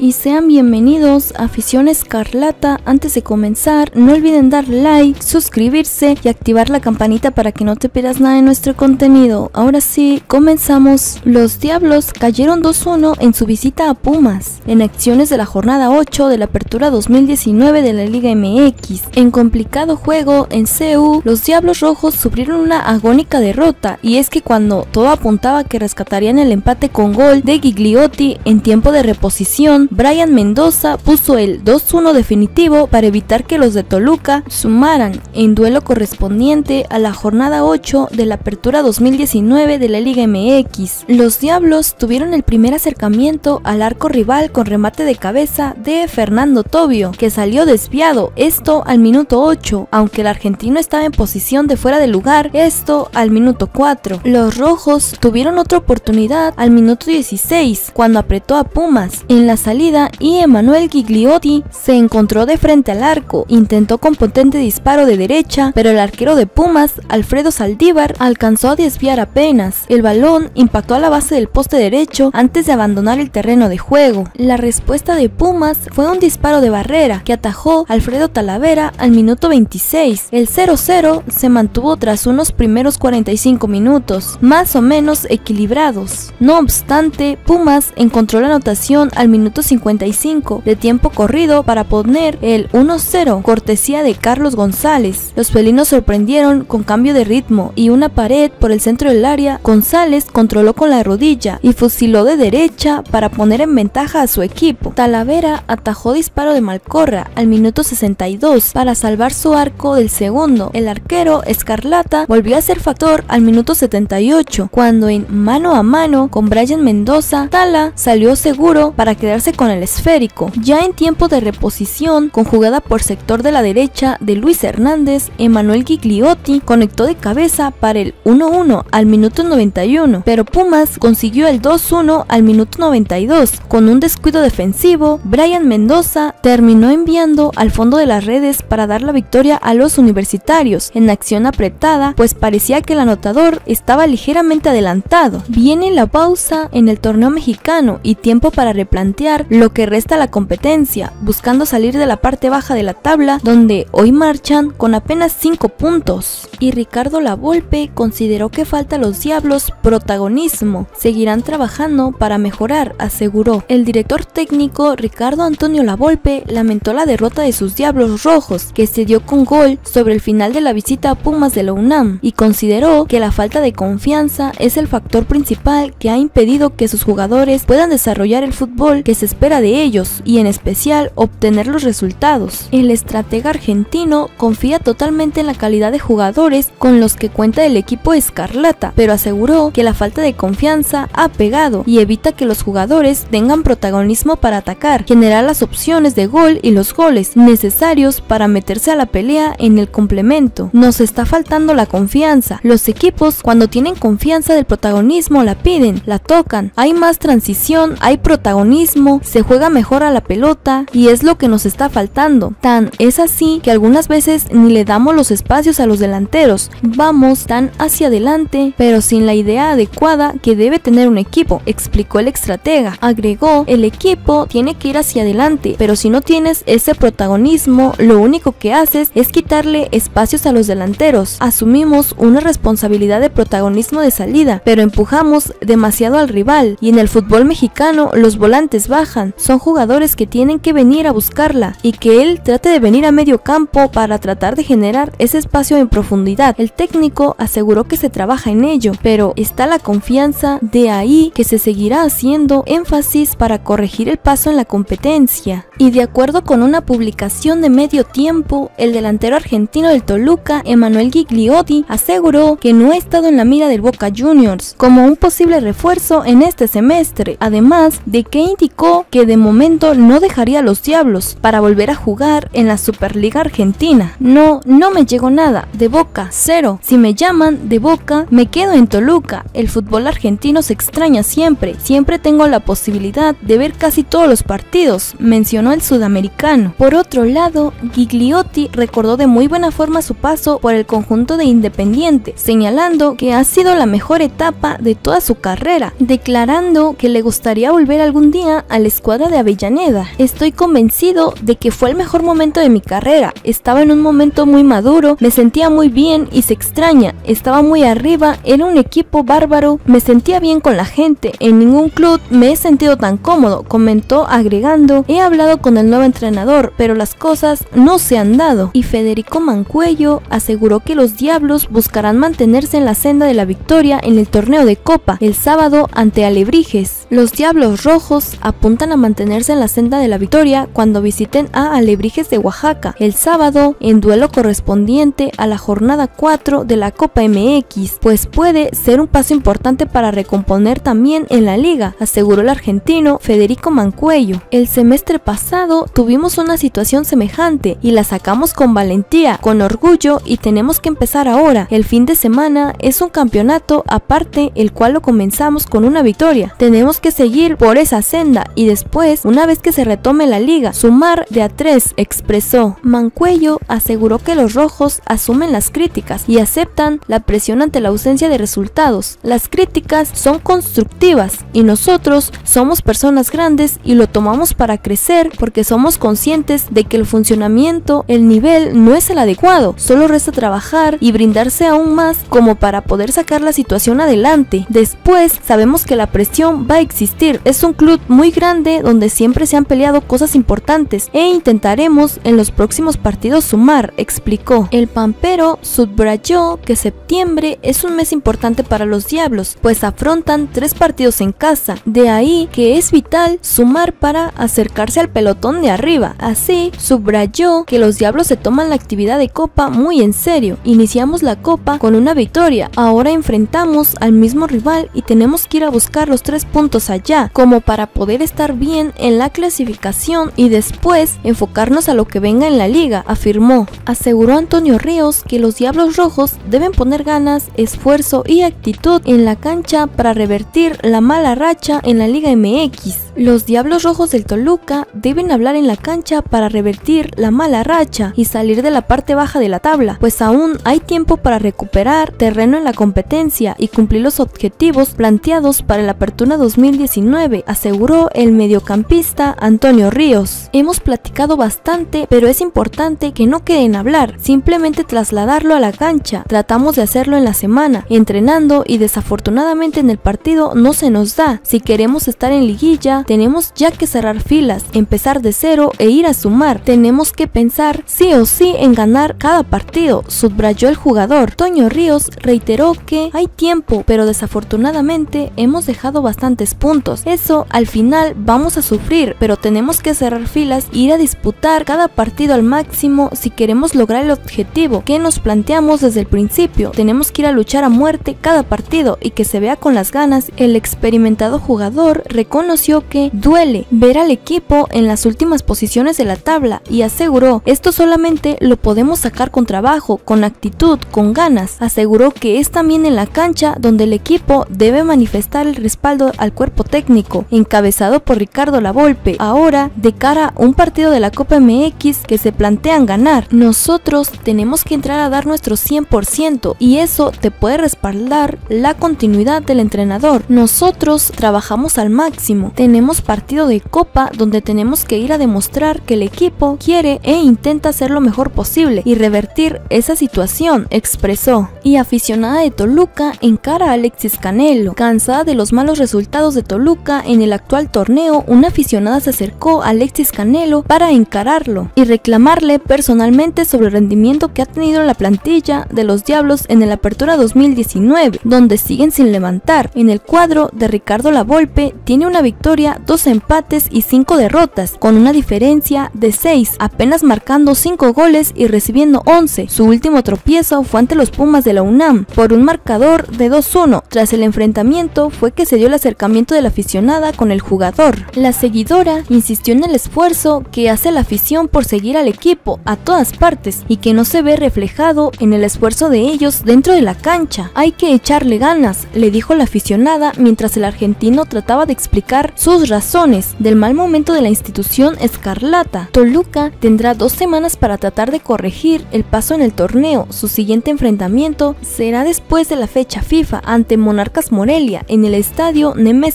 y sean bienvenidos a Afición Escarlata. Antes de comenzar, no olviden dar like, suscribirse y activar la campanita para que no te pierdas nada de nuestro contenido. Ahora sí, comenzamos. Los Diablos cayeron 2-1 en su visita a Pumas, en acciones de la jornada 8 de la Apertura 2019 de la Liga MX. En complicado juego en CU, los Diablos Rojos sufrieron una agónica derrota y es que cuando todo apuntaba que rescatarían el empate con gol de Gigliotti en tiempo de reposición, Brian Mendoza puso el 2-1 definitivo para evitar que los de Toluca sumaran en duelo correspondiente a la jornada 8 de la Apertura 2019 de la Liga MX. Los Diablos tuvieron el primer acercamiento al arco rival con remate de cabeza de Fernando Tobio, que salió desviado, esto al minuto 8, aunque el argentino estaba en posición de fuera de lugar, esto al minuto 4. Los rojos tuvieron otra oportunidad al minuto 16, cuando apretó a Pumas en la salida y Emanuel Gigliotti se encontró de frente al arco. Intentó con potente disparo de derecha, pero el arquero de Pumas, Alfredo Saldívar, alcanzó a desviar apenas. El balón impactó a la base del poste derecho antes de abandonar el terreno de juego. La respuesta de Pumas fue un disparo de barrera que atajó Alfredo Talavera al minuto 26. El 0-0 se mantuvo tras unos primeros 45 minutos, más o menos equilibrados. No obstante, Pumas encontró la anotación al minuto 55 de tiempo corrido para poner el 1-0, cortesía de Carlos González. Los felinos sorprendieron con cambio de ritmo y una pared por el centro del área. González controló con la rodilla y fusiló de derecha para poner en ventaja a su equipo. Talavera atajó disparo de Malcorra al minuto 62 para salvar su arco del segundo. El arquero Escarlata volvió a ser factor al minuto 78 cuando en mano a mano con Brian Mendoza, Tala salió seguro para quedarse con el esférico. Ya en tiempo de reposición, con jugada por sector de la derecha de Luis Hernández, Emanuel Gigliotti conectó de cabeza para el 1-1 al minuto 91, pero Pumas consiguió el 2-1 al minuto 92. Con un descuido defensivo, Brian Mendoza terminó enviando al fondo de las redes para dar la victoria a los universitarios en acción apretada, pues parecía que el anotador estaba ligeramente adelantado. Viene la pausa en el torneo mexicano y tiempo para replantear lo que resta la competencia, buscando salir de la parte baja de la tabla donde hoy marchan con apenas 5 puntos. Y Ricardo Lavolpe consideró que falta los Diablos protagonismo. Seguirán trabajando para mejorar, aseguró. El director técnico Ricardo Antonio Lavolpe lamentó la derrota de sus Diablos Rojos, que se dio con gol sobre el final de la visita a Pumas de la UNAM, y consideró que la falta de confianza es el factor principal que ha impedido que sus jugadores puedan desarrollar el fútbol que se espera de ellos y en especial obtener los resultados. El estratega argentino confía totalmente en la calidad de jugadores con los que cuenta el equipo Escarlata, pero aseguró que la falta de confianza ha pegado y evita que los jugadores tengan protagonismo para atacar, generar las opciones de gol y los goles necesarios para meterse a la pelea en el complemento. Nos está faltando la confianza. Los equipos cuando tienen confianza del protagonismo la piden, la tocan, hay más transición, hay protagonismo, se juega mejor a la pelota y es lo que nos está faltando. Tan es así que algunas veces ni le damos los espacios a los delanteros, vamos tan hacia adelante pero sin la idea adecuada que debe tener un equipo, explicó el estratega. Agregó, el equipo tiene que ir hacia adelante, pero si no tienes ese protagonismo, lo único que haces es quitarle espacios a los delanteros. Asumimos una responsabilidad de protagonismo de salida, pero empujamos demasiado al rival y en el fútbol mexicano los volantes bajan, son jugadores que tienen que venir a buscarla y que él trate de venir a medio campo para tratar de generar ese espacio en profundidad. El técnico aseguró que se trabaja en ello, pero está la confianza de ahí que se seguirá haciendo énfasis para corregir el paso en la competencia. Y de acuerdo con una publicación de medio tiempo, el delantero argentino del Toluca, Emanuel Gigliotti, aseguró que no ha estado en la mira del Boca Juniors como un posible refuerzo en este semestre, además de que indicó que de momento no dejaría a los Diablos para volver a jugar en la Superliga Argentina. No, no me llegó nada, de Boca, cero. Si me llaman de Boca, me quedo en Toluca. El fútbol argentino se extraña siempre, siempre tengo la posibilidad de ver casi todos los partidos, mencionó el sudamericano. Por otro lado, Gigliotti recordó de muy buena forma su paso por el conjunto de Independiente, señalando que ha sido la mejor etapa de toda su carrera, declarando que le gustaría volver algún día al escuadra de Avellaneda. Estoy convencido de que fue el mejor momento de mi carrera. Estaba en un momento muy maduro, me sentía muy bien y se extraña. Estaba muy arriba, era un equipo bárbaro, me sentía bien con la gente. En ningún club me he sentido tan cómodo, comentó agregando, he hablado con el nuevo entrenador, pero las cosas no se han dado. Y Federico Mancuello aseguró que los Diablos buscarán mantenerse en la senda de la victoria en el torneo de Copa el sábado ante Alebrijes. Los Diablos Rojos apuntan a mantenerse en la senda de la victoria cuando visiten a Alebrijes de Oaxaca el sábado en duelo correspondiente a la jornada 4 de la Copa MX, pues puede ser un paso importante para recomponer también en la liga, aseguró el argentino Federico Mancuello. El semestre pasado tuvimos una situación semejante y la sacamos con valentía, con orgullo y tenemos que empezar ahora. El fin de semana es un campeonato aparte el cual lo comenzamos con una victoria. Tenemos que seguir por esa senda y después, una vez que se retome la liga, sumar de a tres, expresó. Mancuello aseguró que los rojos asumen las críticas y aceptan la presión ante la ausencia de resultados. Las críticas son constructivas y nosotros somos personas grandes y lo tomamos para crecer porque somos conscientes de que el funcionamiento, el nivel no es el adecuado. Solo resta trabajar y brindarse aún más como para poder sacar la situación adelante. Después sabemos que la presión va a existir. Es un club muy grande donde siempre se han peleado cosas importantes e intentaremos en los próximos partidos sumar, explicó. El Pampero subrayó que septiembre es un mes importante para los Diablos, pues afrontan tres partidos en casa. De ahí que es vital sumar para acercarse al pelotón de arriba. Así, subrayó que los Diablos se toman la actividad de Copa muy en serio. Iniciamos la Copa con una victoria. Ahora enfrentamos al mismo rival y tenemos que ir a buscar los tres puntos allá, como para poder estar bien en la clasificación y después enfocarnos a lo que venga en la liga, afirmó. Aseguró Antonio Ríos que los Diablos Rojos deben poner ganas, esfuerzo y actitud en la cancha para revertir la mala racha en la Liga MX. Los Diablos Rojos del Toluca deben hablar en la cancha para revertir la mala racha y salir de la parte baja de la tabla, pues aún hay tiempo para recuperar terreno en la competencia y cumplir los objetivos planteados para la apertura 2019, aseguró el mediocampista Antonio Ríos. Hemos platicado bastante, pero es importante que no queden hablar, simplemente trasladarlo a la cancha. Tratamos de hacerlo en la semana, entrenando y desafortunadamente en el partido no se nos da. Si queremos estar en liguilla, tenemos ya que cerrar filas, empezar de cero e ir a sumar. Tenemos que pensar sí o sí en ganar cada partido, subrayó el jugador. Toño Ríos reiteró que hay tiempo, pero desafortunadamente hemos dejado bastantes puntos. Eso al final vamos a sufrir, pero tenemos que cerrar filas e ir a disputar cada partido al máximo si queremos lograr el objetivo que nos planteamos desde el principio. Tenemos que ir a luchar a muerte cada partido y que se vea con las ganas. El experimentado jugador reconoció que duele ver al equipo en las últimas posiciones de la tabla y aseguró esto solamente lo podemos sacar con trabajo, con actitud, con ganas. Aseguró que es también en la cancha donde el equipo debe manifestar el respaldo al cuerpo técnico, encabezado por Ricardo Lavolpe. Ahora, de cara a un partido de la Copa MX que se plantean ganar, nosotros tenemos que entrar a dar nuestro 100% y eso te puede respaldar la continuidad del entrenador. Nosotros trabajamos al máximo, tenemos partido de Copa donde tenemos que ir a demostrar que el equipo quiere e intenta hacer lo mejor posible y revertir esa situación, expresó. Y aficionada de Toluca encara a Alexis Canelo. Cansada de los malos resultados de Toluca en el actual torneo, una aficionada se acercó a Alexis Canelo para encararlo y reclamarle personalmente sobre el rendimiento que ha tenido la plantilla de los Diablos en el Apertura 2019, donde siguen sin levantar. En el cuadro de Ricardo Lavolpe tiene una victoria, dos empates y cinco derrotas, con una diferencia de 6, apenas marcando 5 goles y recibiendo 11. Su último tropiezo fue ante los Pumas de la UNAM por un marcador de 2-1. Tras el enfrentamiento fue que se dio el acercamiento de la aficionada con el jugador. La seguidora insistió en el esfuerzo que hace la afición por seguir al equipo a todas partes y que no se ve reflejado en el esfuerzo de ellos dentro de la cancha. Hay que echarle ganas, le dijo la aficionada mientras el argentino trataba de explicar sus razones del mal momento de la institución escarlata. Toluca tendrá dos semanas para tratar de corregir el paso en el torneo. Su siguiente enfrentamiento será después de la fecha FIFA ante Monarcas Morelia en el estadio Nemes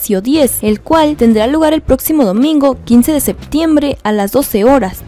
el cual tendrá lugar el próximo domingo 15 de septiembre a las 12 horas.